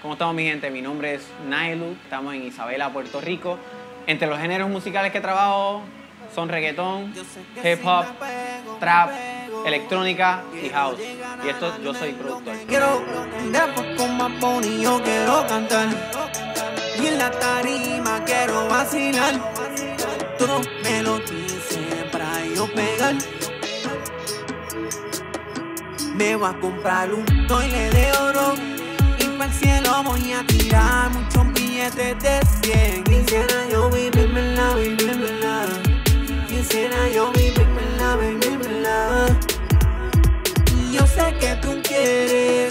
¿Cómo estamos mi gente? Mi nombre es Nailu, estamos en Isabela, Puerto Rico. Entre los géneros musicales que trabajo son reggaetón, hip hop, trap, electrónica y house. Y esto yo soy productor. Quiero yo quiero cantar. Y en la tarima quiero vacilar. Tú no me lo dices para yo pegar. Me voy a comprar un toile de cielo voy a tirar muchos billetes de 100. Quisiera yo vivírmela, vivírmela. Quisiera yo vivírmela, vivírmela. Yo sé que tú quieres.